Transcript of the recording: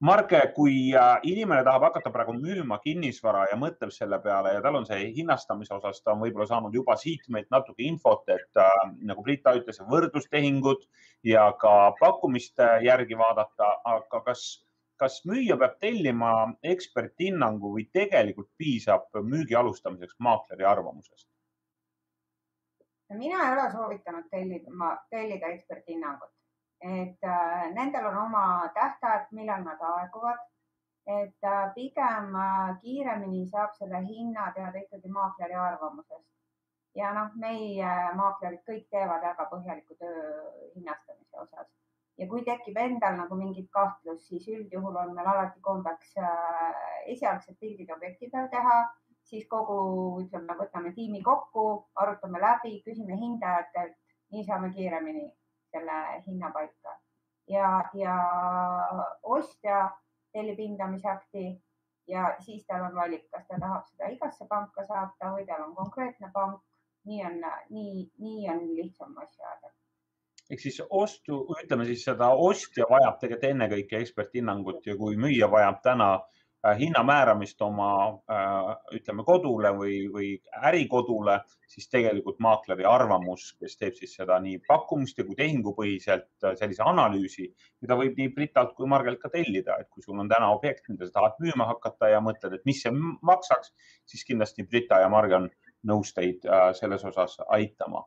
Marge, kui äh, inimene tahab hakata praegu müüma kinnisvara ja mõtleb selle peale ja tal on see hinnastamise osas, ta on võib-olla saanud juba siit meilt natuke infot, et äh, nagu Brita ütles, võrdlustehingud ja ka pakkumiste järgi vaadata, aga kas, kas müüja peab tellima eksperthinnangu või tegelikult piisab müügi alustamiseks maakleri arvamusest? mina ei ole soovitanud tellida, tellida eksperthinnangut et äh, nendel on oma tähtajad, millal nad aeguvad. et äh, pigem äh, kiiremini saab selle hinna teada ikkagi maakleri arvamusest. ja noh, meie maaklerid kõik teevad väga põhjaliku töö hinnastamise osas ja kui tekib endal nagu mingit kahtlust, siis üldjuhul on meil alati kombeks esialgsed pildid objekti peal teha, siis kogu, ütleme, võtame tiimi kokku, arutame läbi, küsime hindajatelt, nii saame kiiremini selle hinna paika ja, ja ostja tellib hindamisakti ja siis tal on valik, kas ta tahab seda igasse panka saata või tal on konkreetne pank. nii on, nii, nii on lihtsam asja ajada ehk siis ostu, ütleme siis seda ostja vajab tegelikult ennekõike eksperthinnangut ja kui müüja vajab täna äh, hinna määramist oma äh, ütleme kodule või, või ärikodule, siis tegelikult maakleri arvamus, kes teeb siis seda nii pakkumiste kui tehingupõhiselt äh, sellise analüüsi, mida võib nii Britalt kui Margelt ka tellida, et kui sul on täna objekt, mida sa tahad müüma hakata ja mõtled, et mis see maksaks, siis kindlasti Brita ja Marge on nõus teid selles osas aitama